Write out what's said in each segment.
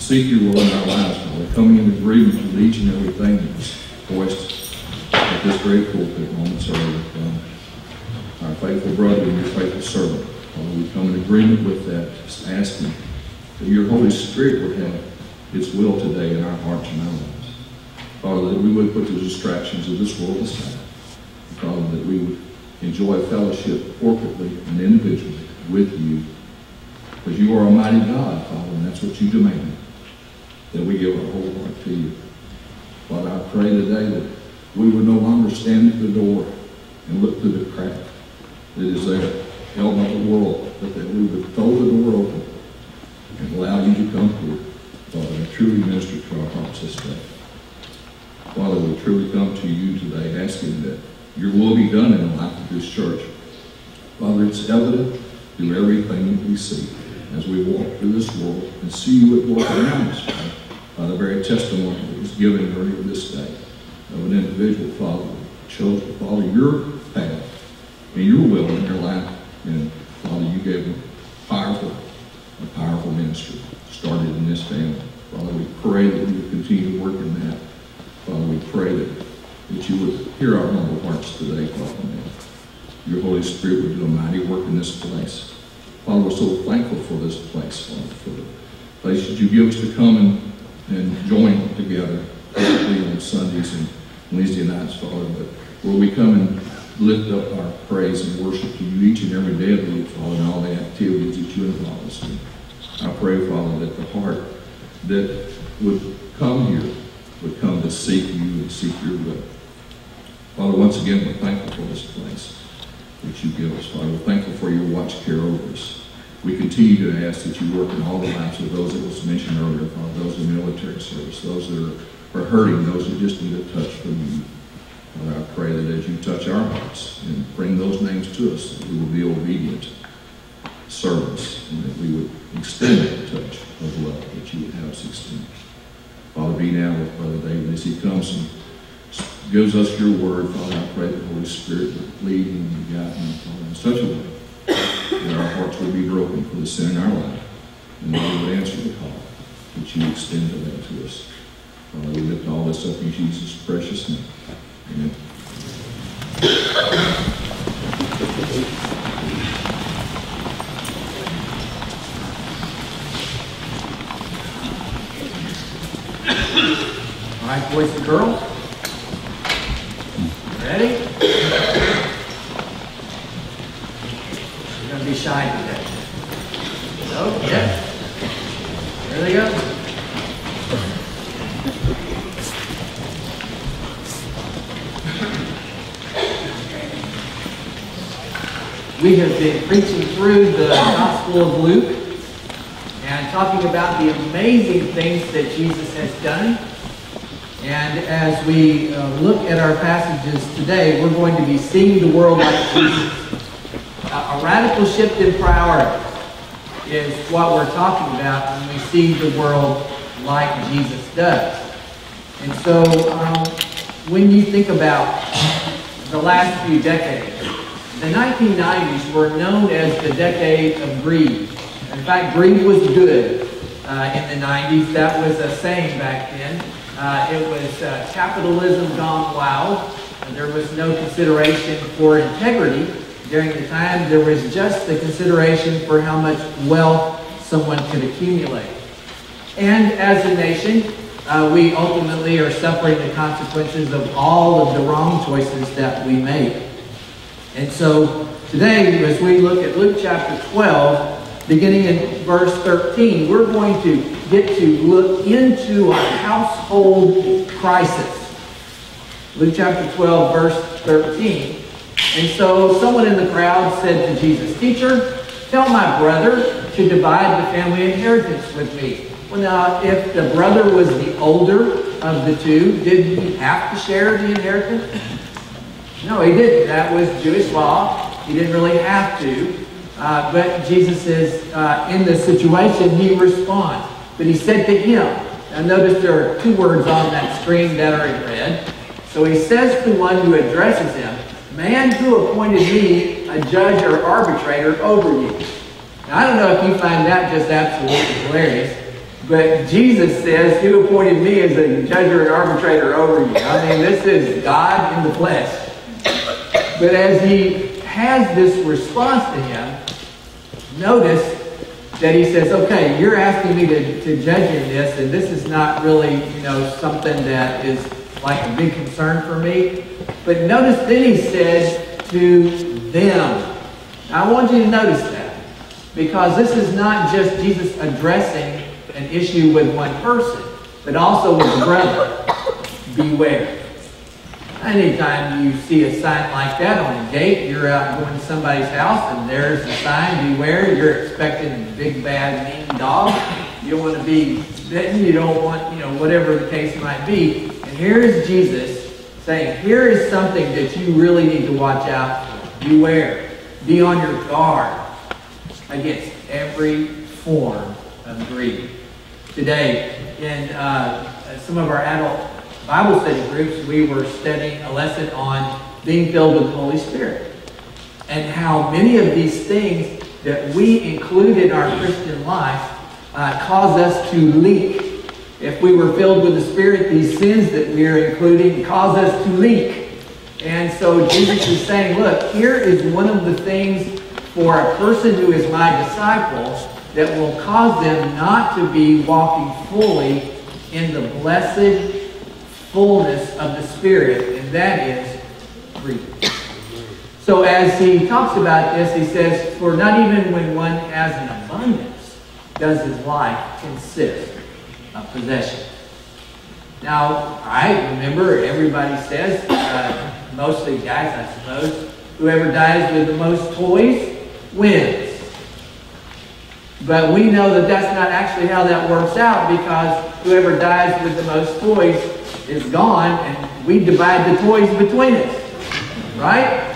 seek your will in our lives, Father, coming in agreement with each and everything that was voiced at this great pulpit moments earlier. Father. Our faithful brother and your faithful servant, Father, we come in agreement with that, just asking that your Holy Spirit would have its will today in our hearts and our lives. Father, that we would put the distractions of this world aside. Father, that we would enjoy fellowship corporately and individually with you. Because you are Almighty God, Father, and that's what you demand. That we give our whole heart to you. Father, I pray today that we would no longer stand at the door and look through the crack that is there, held by the world, but that we would throw the door open and allow you to come through, Father, and truly minister to our hearts this day. Father, we truly come to you today asking that your will be done in the life of this church. Father, it's evident through everything we see as we walk through this world and see you at work around us, Father, by the very testimony that was given earlier this day of an individual, Father, chose to follow your path and your will in their life. And Father, you gave them powerful, a powerful ministry started in this family. Father, we pray that you would continue to work in that. Father, we pray that, that you would hear our humble hearts today, Father, and your Holy Spirit would do a mighty work in this place. Father, we're so thankful for this place, Father, for the place that you give us to come and, and join together, particularly on Sundays and Wednesday nights, Father, but where we come and lift up our praise and worship to you each and every day of the week, Father, and all the activities that you involve us in. I pray, Father, that the heart that would come here would come to seek you and seek your will. Father, once again, we're thankful for this place that you give us. Father, we're thankful for your watch care over us. We continue to ask that you work in all the lives of those that was mentioned earlier, Father, those in military service, those that are, hurting, those that just need a touch from you. Father, I pray that as you touch our hearts and bring those names to us, that we will be obedient servants and that we would extend that touch of love that you would have us extend. Father, be now with Brother David as he comes and gives us your word. Father, I pray that the Holy Spirit would lead him and guide him, Father, in such a way our hearts would be broken for the sin in our life and that we would answer the call that you extend to to us. Father, we lift all this up in Jesus' precious name. Amen. All right, boys and girls. Ready? You're gonna be shy today. So, yeah. There they go. We have been preaching through the Gospel of Luke and talking about the amazing things that Jesus has done. And as we uh, look at our passages today, we're going to be seeing the world like Jesus. A, radical shift in priority is what we're talking about when we see the world like Jesus does. And so um, when you think about the last few decades, the 1990s were known as the decade of greed. In fact, greed was good uh, in the 90s. That was a saying back then. Uh, it was uh, capitalism gone wild. There was no consideration for integrity. During the time, there was just the consideration for how much wealth someone could accumulate. And as a nation, uh, we ultimately are suffering the consequences of all of the wrong choices that we make. And so today, as we look at Luke chapter 12, beginning in verse 13, we're going to get to look into a household crisis. Luke chapter 12, verse 13. And so someone in the crowd said to Jesus, Teacher, tell my brother to divide the family inheritance with me. Well, now, if the brother was the older of the two, did he have to share the inheritance? No, he didn't. That was Jewish law. He didn't really have to. Uh, but Jesus is uh, in this situation, he responds. But he said to him, now notice there are two words on that screen that are in red. So he says to one who addresses him, Man who appointed me a judge or arbitrator over you. Now, I don't know if you find that just absolutely hilarious, but Jesus says, Who appointed me as a judge or an arbitrator over you? I mean, this is God in the flesh. But as he has this response to him, notice that he says, okay, you're asking me to, to judge in this, and this is not really, you know, something that is like a big concern for me. But notice then he said to them. I want you to notice that. Because this is not just Jesus addressing an issue with one person, but also with brother. Beware. Anytime you see a sign like that on a gate, you're out going to somebody's house and there's a sign, beware, you're expecting a big, bad, mean dog. You don't want to be bitten, you don't want, you know, whatever the case might be. And here is Jesus saying, here is something that you really need to watch out for. Beware. Be on your guard against every form of greed. Today, in uh, some of our adult Bible study groups, we were studying a lesson on being filled with the Holy Spirit and how many of these things that we include in our Christian life uh, cause us to leak. If we were filled with the Spirit, these sins that we are including cause us to leak. And so Jesus is saying, look, here is one of the things for a person who is my disciple that will cause them not to be walking fully in the blessed fullness of the Spirit, and that is freedom. So as he talks about this, he says, For not even when one has an abundance does his life consist of possessions. Now, I remember everybody says, uh, mostly guys, I suppose, whoever dies with the most toys wins. But we know that that's not actually how that works out because whoever dies with the most toys is gone and we divide the toys between us. Right?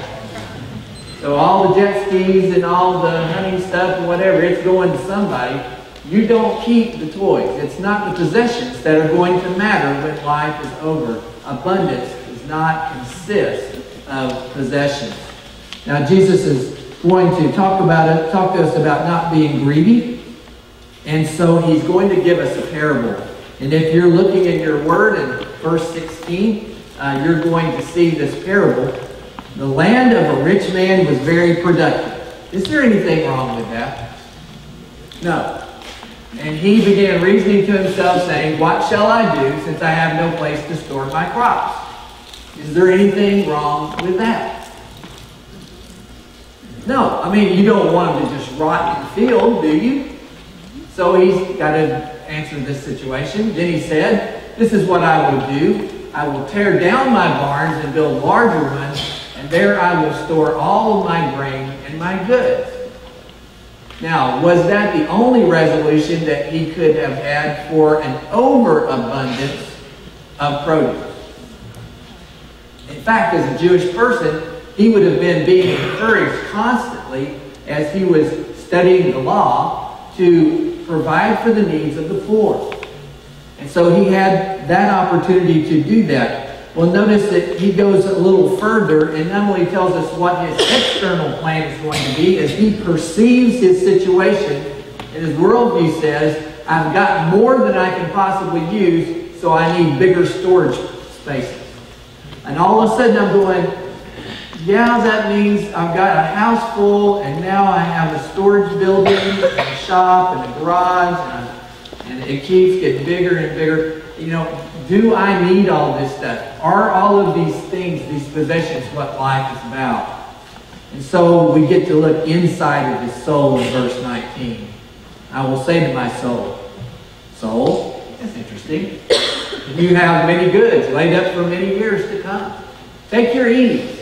So all the jet skis and all the hunting stuff and whatever, it's going to somebody. You don't keep the toys. It's not the possessions that are going to matter when life is over. Abundance does not consist of possessions. Now Jesus is going to talk about it, talk to us about not being greedy. And so he's going to give us a parable. And if you're looking in your word in verse 16, uh, you're going to see this parable. The land of a rich man was very productive. Is there anything wrong with that? No. And he began reasoning to himself, saying, What shall I do since I have no place to store my crops? Is there anything wrong with that? No. I mean, you don't want them to just rot in the field, do you? So he's got to answer this situation. Then he said, This is what I will do. I will tear down my barns and build larger ones, and there I will store all my grain and my goods. Now, was that the only resolution that he could have had for an overabundance of produce? In fact, as a Jewish person, he would have been being encouraged constantly as he was studying the law to provide for the needs of the poor. And so he had that opportunity to do that. Well, notice that he goes a little further and not only tells us what his external plan is going to be, as he perceives his situation, and his worldview says, I've got more than I can possibly use, so I need bigger storage spaces. And all of a sudden I'm going, yeah, that means I've got a house full, and now I have a storage building, and a shop, and a garage, and, and it keeps getting bigger and bigger. You know, do I need all this stuff? Are all of these things, these possessions, what life is about? And so we get to look inside of his soul in verse 19. I will say to my soul, Soul, that's interesting. You have many goods laid up for many years to come. Take your ease.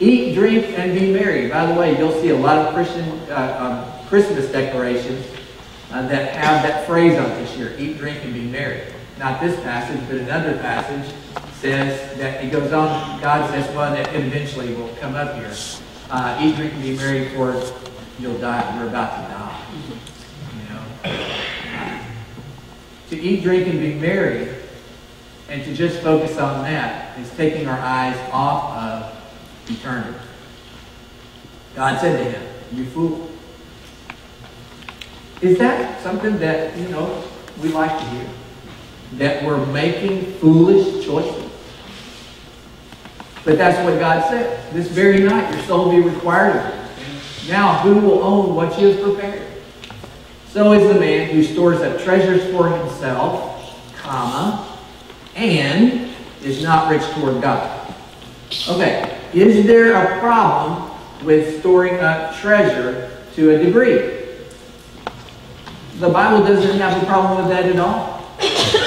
Eat, drink, and be merry. By the way, you'll see a lot of Christian uh, um, Christmas decorations uh, that have that phrase on this year: "Eat, drink, and be merry." Not this passage, but another passage says that it goes on. God says, "Well, that eventually will come up here." Uh, eat, drink, and be merry, for you'll die. You're about to die. You know, to eat, drink, and be merry, and to just focus on that is taking our eyes off of eternity. God said to him, You fool. Is that something that, you know, we like to hear? That we're making foolish choices? But that's what God said. This very night your soul will be required of you. Now who will own what you have prepared? So is the man who stores up treasures for himself, comma, and is not rich toward God. Okay, is there a problem with storing up treasure to a degree? The Bible doesn't have a problem with that at all.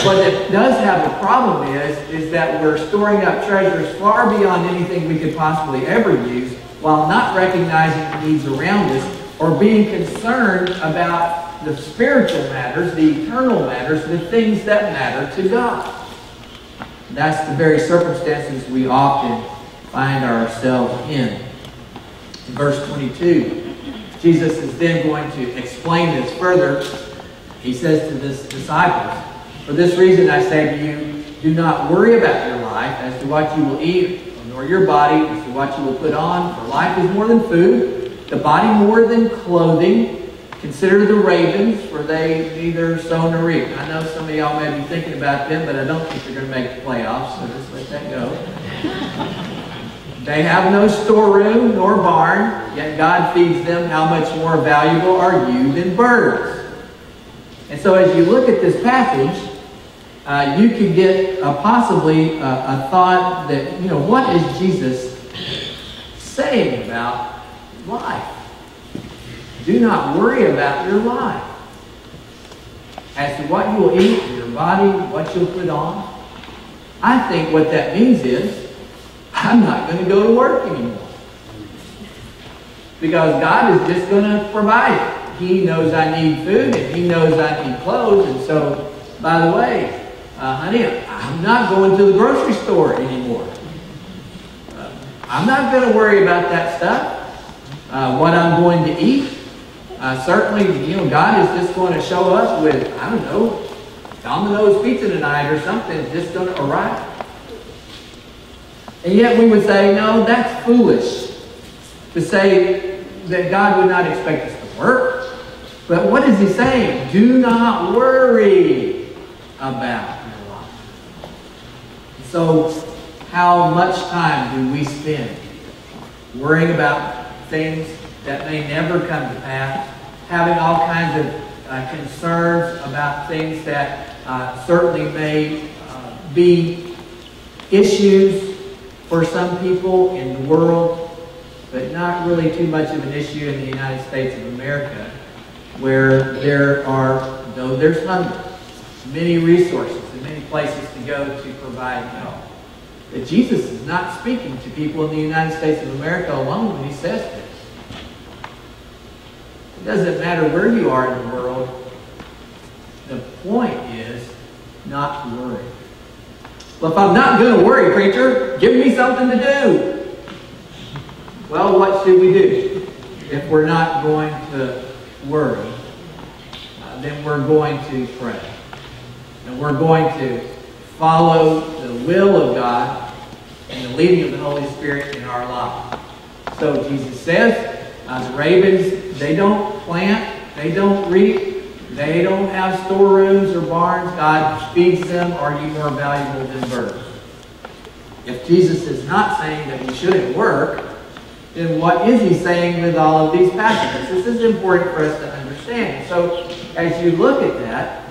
What it does have a problem is, is that we're storing up treasures far beyond anything we could possibly ever use while not recognizing the needs around us or being concerned about the spiritual matters, the eternal matters, the things that matter to God. That's the very circumstances we often find ourselves in. In verse 22, Jesus is then going to explain this further. He says to his disciples, For this reason I say to you, do not worry about your life as to what you will eat, nor your body as to what you will put on, for life is more than food, the body more than clothing. Consider the ravens, for they neither sow nor reap. I know some of y'all may be thinking about them, but I don't think they're going to make the playoffs, so just let that go. They have no storeroom nor barn, yet God feeds them. How much more valuable are you than birds? And so as you look at this passage, uh, you could get uh, possibly uh, a thought that, you know, what is Jesus saying about life? Do not worry about your life. As to what you will eat, your body, what you'll put on. I think what that means is I'm not going to go to work anymore. Because God is just going to provide it. He knows I need food and He knows I need clothes. And so, by the way, uh, honey, I'm not going to the grocery store anymore. Uh, I'm not going to worry about that stuff. Uh, what I'm going to eat. Uh, certainly, you know, God is just going to show up with, I don't know, Domino's pizza tonight or something. Just going to arrive. And yet we would say, no, that's foolish to say that God would not expect us to work. But what is he saying? Do not worry about your life. So, how much time do we spend worrying about things that may never come to pass, having all kinds of uh, concerns about things that uh, certainly may uh, be issues for some people in the world, but not really too much of an issue in the United States of America, where there are, though there's hunger, many resources and many places to go to provide help. That Jesus is not speaking to people in the United States of America alone when he says this. It doesn't matter where you are in the world. The point is not to worry. Well, if I'm not going to worry, preacher, give me something to do. Well, what should we do? If we're not going to worry, uh, then we're going to pray. And we're going to follow the will of God and the leading of the Holy Spirit in our life. So Jesus says, uh, the ravens, they don't plant, they don't reap, they don't have storerooms or barns. God feeds them. Are you more valuable than birds? If Jesus is not saying that we shouldn't work, then what is he saying with all of these passages? This is important for us to understand. So as you look at that,